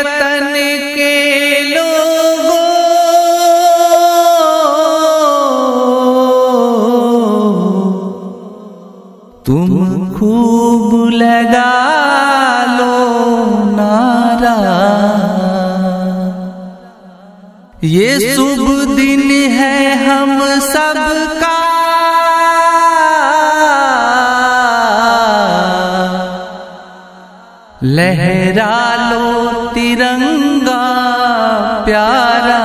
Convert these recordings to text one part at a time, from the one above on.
वतन के लोगों तुम खूब लगा लो नारा। ये शुभ लहरा लो तिरंगा प्यारा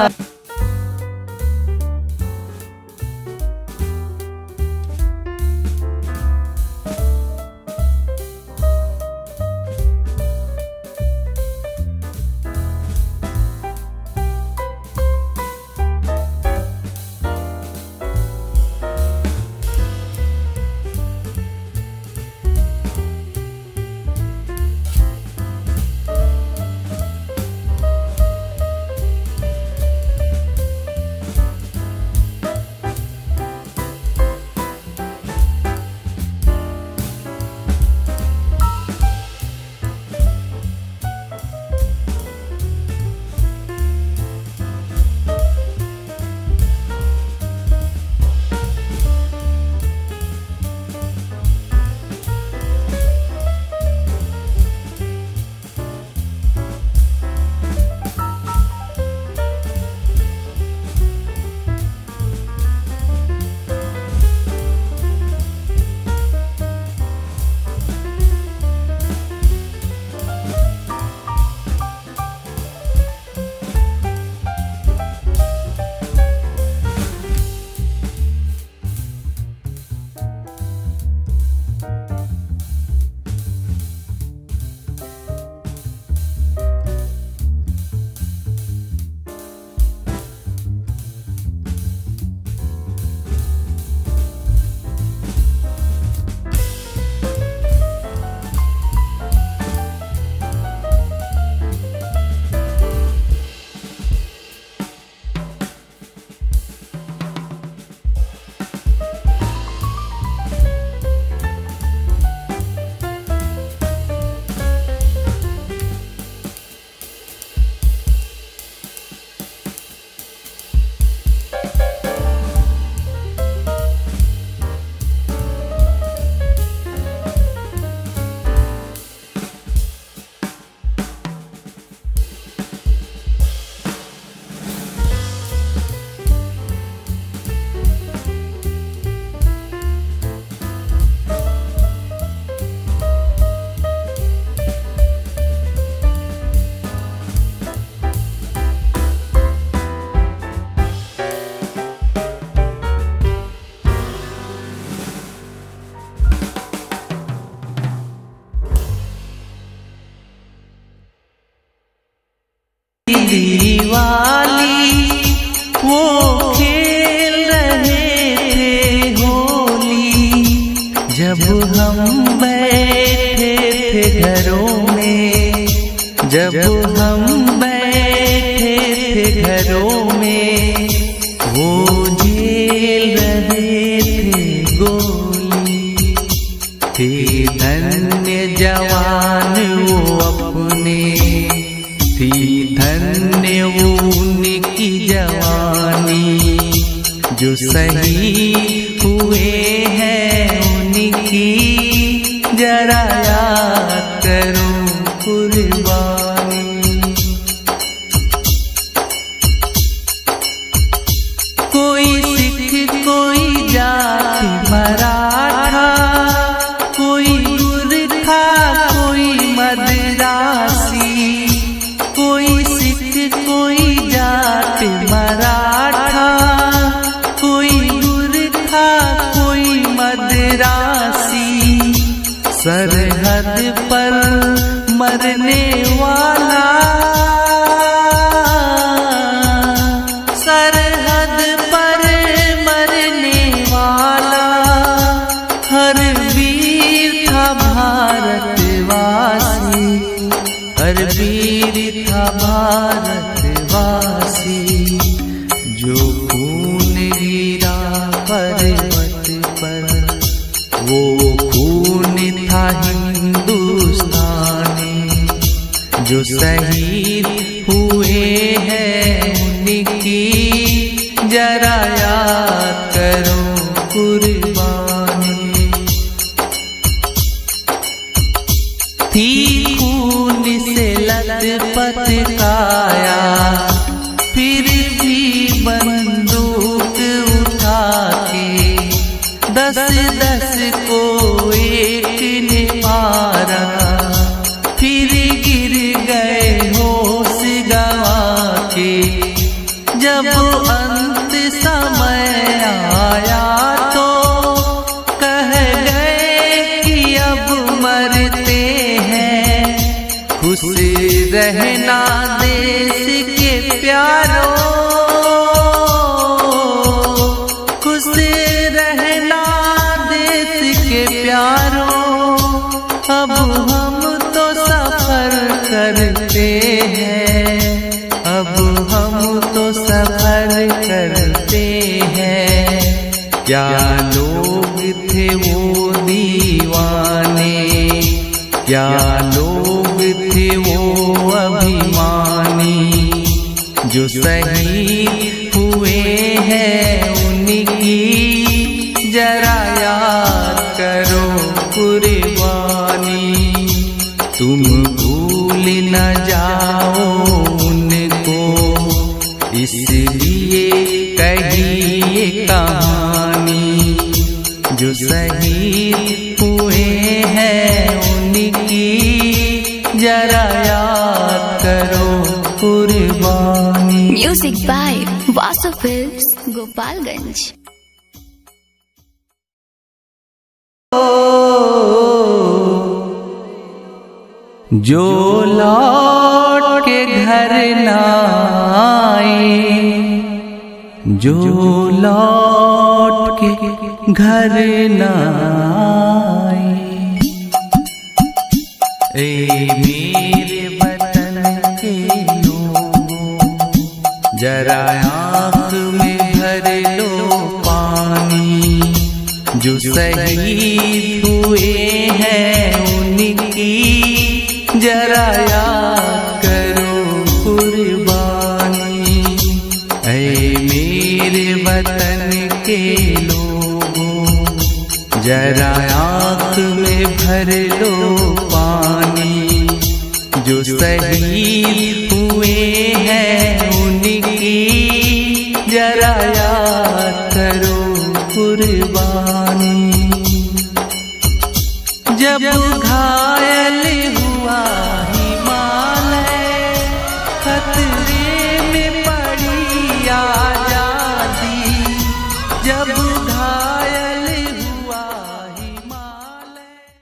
जब हम बैठे थे घरों में जब हम बैठे थे घरों में वो झेल रहे थे गोली। थे धन्य जवान वो अपने थी धन्य उनकी जवानी जो सही हुए हैं उनकी जरा याद करो कुर्बानी। कोई में जो शहीद हुए हैं, उनकी जरा याद करो कुर्बानी। थी खून से लथपथ काया, फिर भी बंदूक उठा के दस दस थे वो दीवाने। क्या लोग थे वो अभिमानी? जो सही हुए हैं उनकी, जरा याद करो कुर्बानी। तुम भूल न जाओ उनको, इसलिए शहीद हुए हैं उनकी। जरा याद करो कुर्बानी। Music by Vasu films Gopalganj जो लौट के घर न आए जो लौट के घर न भर लो पानी। जो सही हुए हैं उनकी जरा याद करो कुर्बानी। जब घायल